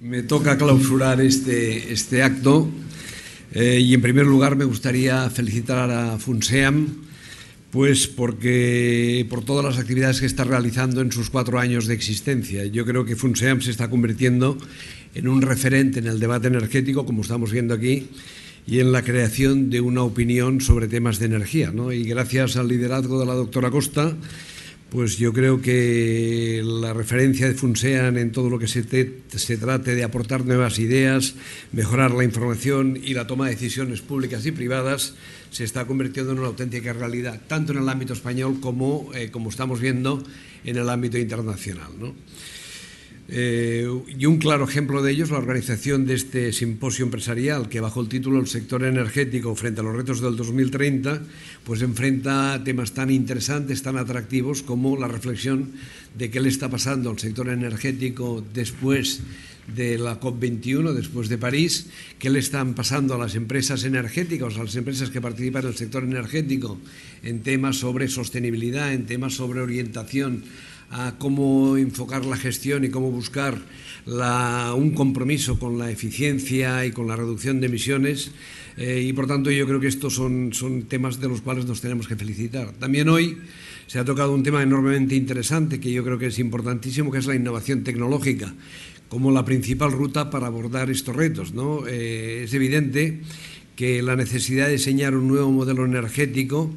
Me toca clausurar este, este acto eh, y en primer lugar me gustaría felicitar a FUNSEAM pues porque por todas las actividades que está realizando en sus cuatro años de existencia. Yo creo que FUNSEAM se está convirtiendo en un referente en el debate energético, como estamos viendo aquí, y en la creación de una opinión sobre temas de energía. Y gracias al liderazgo de la doctora Costa, pues yo creo que la referencia de FUNSEAN en todo lo que se, trate de aportar nuevas ideas, mejorar la información y la toma de decisiones públicas y privadas se está convirtiendo en una auténtica realidad, tanto en el ámbito español como, eh, como estamos viendo, en el ámbito internacional. Eh, y un claro ejemplo de ello es la organización de este simposio empresarial que bajo el título El sector energético frente a los retos del 2030 pues enfrenta temas tan interesantes, tan atractivos como la reflexión de qué le está pasando al sector energético después de la COP21, después de París, qué le están pasando a las empresas energéticas, a las empresas que participan en el sector energético en temas sobre sostenibilidad, en temas sobre orientación a cómo enfocar la gestión y cómo buscar un compromiso con la eficiencia y con la reducción de emisiones. Eh, y por tanto yo creo que estos son, temas de los cuales nos tenemos que felicitar. También hoy se ha tocado un tema enormemente interesante que yo creo que es importantísimo, que es la innovación tecnológica como la principal ruta para abordar estos retos. ¿no? Eh, es evidente que la necesidad de diseñar un nuevo modelo energético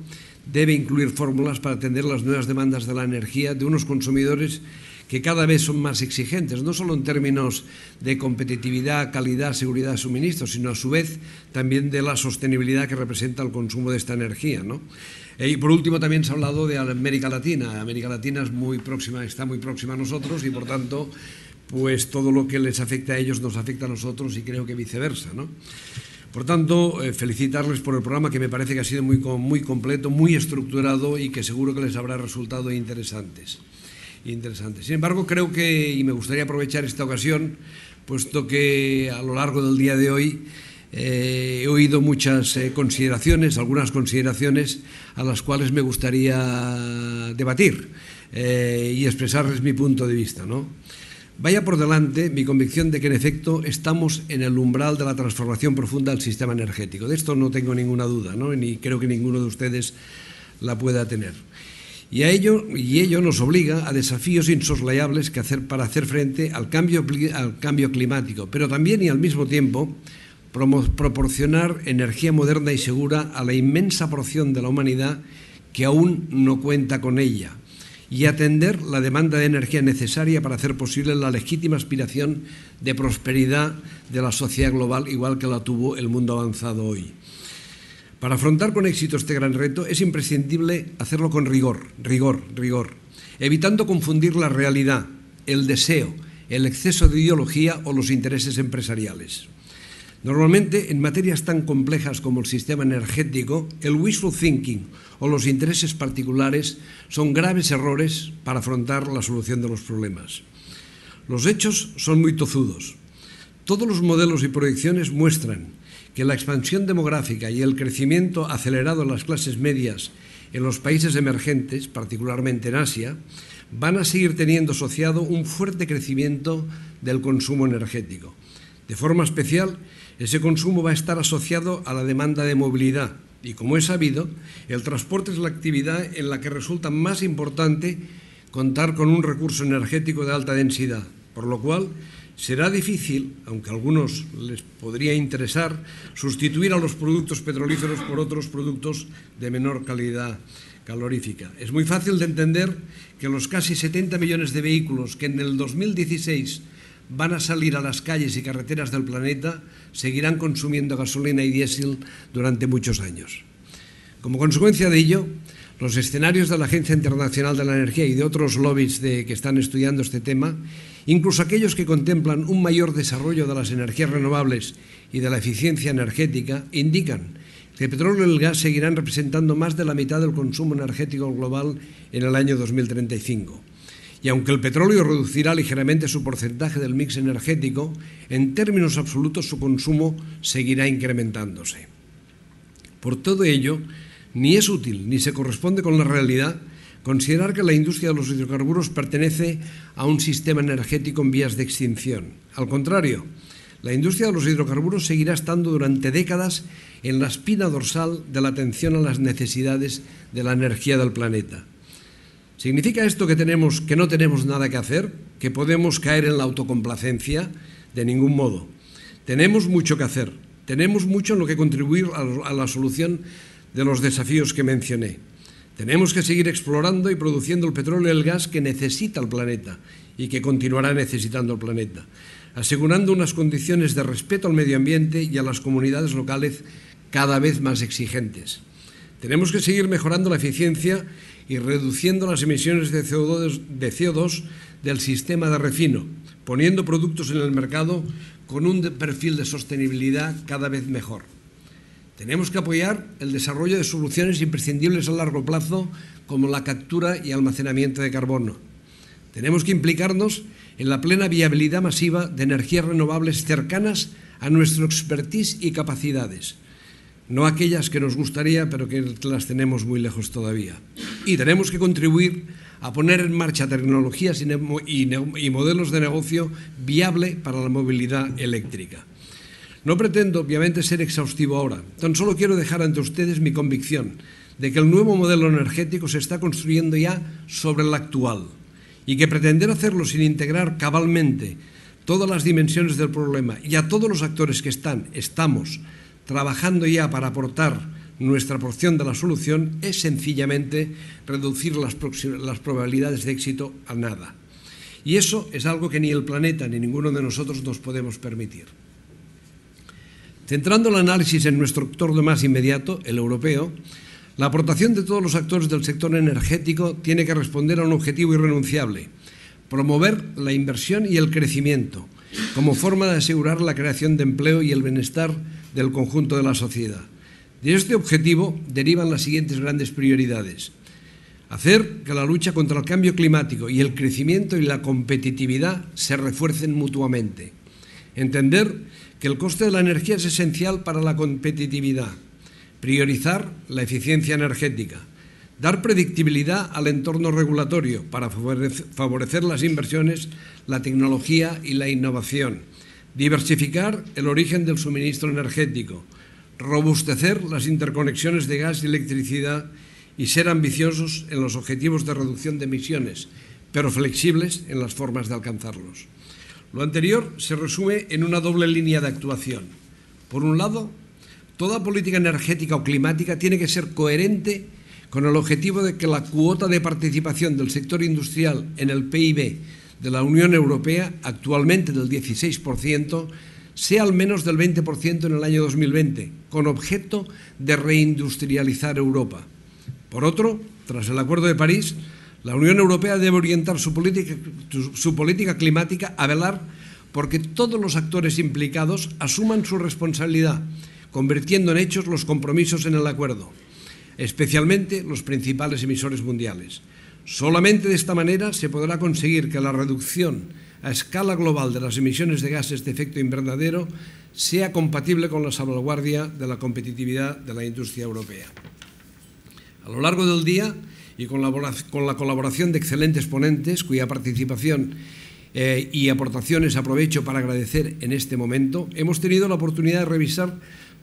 debe incluir fórmulas para atender las nuevas demandas de la energía de unos consumidores que cada vez son más exigentes, no solo en términos de competitividad, calidad, seguridad de suministro, sino a su vez también de la sostenibilidad que representa el consumo de esta energía. Eh, y por último también se ha hablado de América Latina. América Latina está muy próxima a nosotros y por tanto pues todo lo que les afecta a ellos nos afecta a nosotros y creo que viceversa. Por tanto, eh, felicitarles por el programa que me parece que ha sido muy, completo, muy estructurado y que seguro que les habrá resultado interesantes. interesantes. Sin embargo, creo que, y me gustaría aprovechar esta ocasión, puesto que a lo largo del día de hoy eh, he oído muchas eh, consideraciones, algunas consideraciones a las cuales me gustaría debatir y expresarles mi punto de vista. ¿no? Vaya por delante mi convicción de que en efecto estamos en el umbral de la transformación profunda del sistema energético. De esto no tengo ninguna duda, ¿no? ni creo que ninguno de ustedes la pueda tener. Y, a ello, y ello nos obliga a desafíos insoslayables que hacer para hacer frente al cambio, al cambio climático, pero también y al mismo tiempo proporcionar energía moderna y segura a la inmensa porción de la humanidad que aún no cuenta con ella y atender la demanda de energía necesaria para hacer posible la legítima aspiración de prosperidad de la sociedad global, igual que la tuvo el mundo avanzado hoy. Para afrontar con éxito este gran reto es imprescindible hacerlo con rigor, rigor, rigor, evitando confundir la realidad, el deseo, el exceso de ideología o los intereses empresariales. Normalmente, en materias tan complejas como el sistema energético, el wishful thinking o los intereses particulares son graves errores para afrontar la solución de los problemas. Los hechos son muy tozudos. Todos los modelos y proyecciones muestran que la expansión demográfica y el crecimiento acelerado en las clases medias en los países emergentes, particularmente en Asia, van a seguir teniendo asociado un fuerte crecimiento del consumo energético. De forma especial, ese consumo va a estar asociado a la demanda de movilidad y, como es sabido, el transporte es la actividad en la que resulta más importante contar con un recurso energético de alta densidad, por lo cual será difícil, aunque a algunos les podría interesar, sustituir a los productos petrolíferos por otros productos de menor calidad calorífica. Es muy fácil de entender que los casi 70 millones de vehículos que en el 2016 van a salir a las calles y carreteras del planeta seguirán consumiendo gasolina y diésel durante muchos años. Como consecuencia de ello, los escenarios de la Agencia Internacional de la Energía y de otros lobbies que están estudiando este tema, incluso aquellos que contemplan un mayor desarrollo de las energías renovables y de la eficiencia energética, indican que el petróleo y el gas seguirán representando más de la mitad del consumo energético global en el año 2035 y aunque el petróleo reducirá ligeramente su porcentaje del mix energético, en términos absolutos su consumo seguirá incrementándose. Por todo ello, ni es útil ni se corresponde con la realidad considerar que la industria de los hidrocarburos pertenece a un sistema energético en vías de extinción. Al contrario, la industria de los hidrocarburos seguirá estando durante décadas en la espina dorsal de la atención a las necesidades de la energía del planeta. ¿Significa esto que, tenemos, que no tenemos nada que hacer? ¿Que podemos caer en la autocomplacencia? De ningún modo. Tenemos mucho que hacer, tenemos mucho en lo que contribuir a la solución de los desafíos que mencioné. Tenemos que seguir explorando y produciendo el petróleo y el gas que necesita el planeta y que continuará necesitando el planeta, asegurando unas condiciones de respeto al medio ambiente y a las comunidades locales cada vez más exigentes. Tenemos que seguir mejorando la eficiencia y reduciendo las emisiones de CO2, de CO2 del sistema de refino, poniendo productos en el mercado con un perfil de sostenibilidad cada vez mejor. Tenemos que apoyar el desarrollo de soluciones imprescindibles a largo plazo como la captura y almacenamiento de carbono. Tenemos que implicarnos en la plena viabilidad masiva de energías renovables cercanas a nuestro expertise y capacidades, no aquellas que nos gustaría, pero que las tenemos muy lejos todavía. Y tenemos que contribuir a poner en marcha tecnologías y modelos de negocio viable para la movilidad eléctrica. No pretendo, obviamente, ser exhaustivo ahora. Tan solo quiero dejar ante ustedes mi convicción de que el nuevo modelo energético se está construyendo ya sobre el actual y que pretender hacerlo sin integrar cabalmente todas las dimensiones del problema y a todos los actores que están, estamos trabajando ya para aportar nuestra porción de la solución es sencillamente reducir las, probabilidades de éxito a nada. Y eso es algo que ni el planeta ni ninguno de nosotros nos podemos permitir. Centrando el análisis en nuestro entorno más inmediato, el europeo, la aportación de todos los actores del sector energético tiene que responder a un objetivo irrenunciable, promover la inversión y el crecimiento, como forma de asegurar la creación de empleo y el bienestar del conjunto de la sociedad. De este objetivo derivan las siguientes grandes prioridades. Hacer que la lucha contra el cambio climático y el crecimiento y la competitividad se refuercen mutuamente. Entender que el coste de la energía es esencial para la competitividad. Priorizar la eficiencia energética. Dar predictibilidad al entorno regulatorio para favorecer las inversiones, la tecnología y la innovación. Diversificar el origen del suministro energético. Robustecer las interconexiones de gas y electricidad y ser ambiciosos en los objetivos de reducción de emisiones, pero flexibles en las formas de alcanzarlos. Lo anterior se resume en una doble línea de actuación. Por un lado, toda política energética o climática tiene que ser coherente con el objetivo de que la cuota de participación del sector industrial en el PIB de la Unión Europea, actualmente del 16%, sea al menos del 20% en el año 2020, con objeto de reindustrializar Europa. Por otro, tras el Acuerdo de París, la Unión Europea debe orientar su política, climática a velar porque todos los actores implicados asuman su responsabilidad, convirtiendo en hechos los compromisos en el acuerdo, especialmente los principales emisores mundiales. Solamente de esta manera se podrá conseguir que la reducción a escala global de las emisiones de gases de efecto invernadero sea compatible con la salvaguardia de la competitividad de la industria europea. A lo largo del día, y con la, colaboración de excelentes ponentes cuya participación eh, y aportaciones aprovecho para agradecer en este momento, hemos tenido la oportunidad de revisar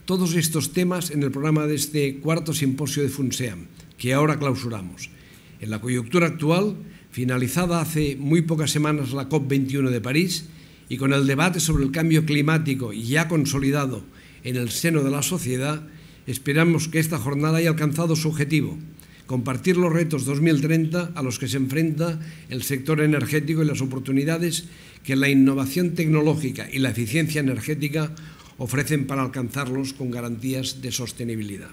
todos estos temas en el programa de este cuarto simposio de FUNSEAM, que ahora clausuramos. En la coyuntura actual, finalizada hace muy pocas semanas la COP21 de París y con el debate sobre el cambio climático ya consolidado en el seno de la sociedad, esperamos que esta jornada haya alcanzado su objetivo, compartir los retos 2030 a los que se enfrenta el sector energético y las oportunidades que la innovación tecnológica y la eficiencia energética ofrecen para alcanzarlos con garantías de sostenibilidad.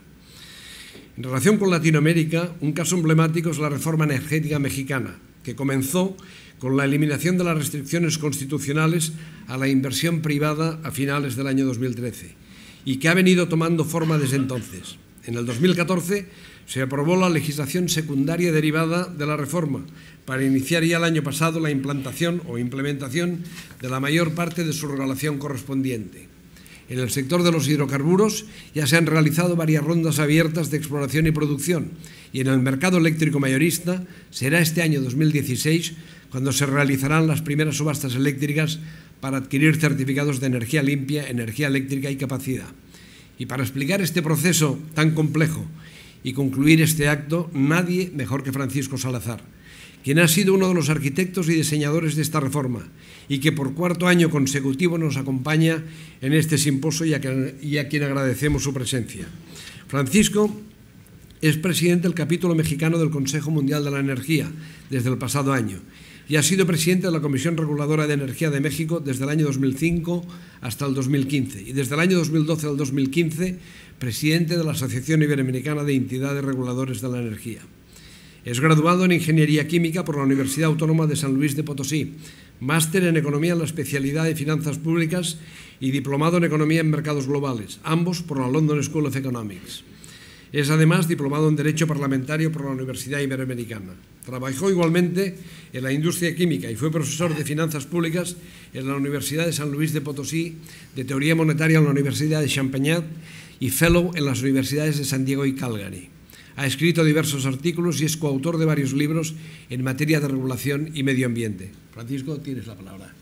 En relación con Latinoamérica, un caso emblemático es la reforma energética mexicana, que comenzó con la eliminación de las restricciones constitucionales a la inversión privada a finales del año 2013 y que ha venido tomando forma desde entonces. En el 2014 se aprobó la legislación secundaria derivada de la reforma para iniciar ya el año pasado la implantación o implementación de la mayor parte de su regulación correspondiente. En el sector de los hidrocarburos ya se han realizado varias rondas abiertas de exploración y producción y en el mercado eléctrico mayorista será este año 2016 cuando se realizarán las primeras subastas eléctricas para adquirir certificados de energía limpia, energía eléctrica y capacidad. Y para explicar este proceso tan complejo y concluir este acto, nadie mejor que Francisco Salazar, quien ha sido uno de los arquitectos y diseñadores de esta reforma y que por cuarto año consecutivo nos acompaña en este simposio y a, quien agradecemos su presencia. Francisco es presidente del capítulo mexicano del Consejo Mundial de la Energía desde el pasado año y ha sido presidente de la Comisión Reguladora de Energía de México desde el año 2005 hasta el 2015 y desde el año 2012 al 2015 presidente de la Asociación Iberoamericana de Entidades Reguladores de la Energía. Es graduado en Ingeniería Química por la Universidad Autónoma de San Luis de Potosí, máster en Economía en la especialidad de Finanzas Públicas y diplomado en Economía en Mercados Globales, ambos por la London School of Economics. Es además diplomado en Derecho Parlamentario por la Universidad Iberoamericana. Trabajó igualmente en la industria química y fue profesor de Finanzas Públicas en la Universidad de San Luis de Potosí, de Teoría Monetaria en la Universidad de Champagnat y Fellow en las universidades de San Diego y Calgary. Ha escrito diversos artículos y es coautor de varios libros en materia de regulación y medio ambiente. Francisco, tienes la palabra.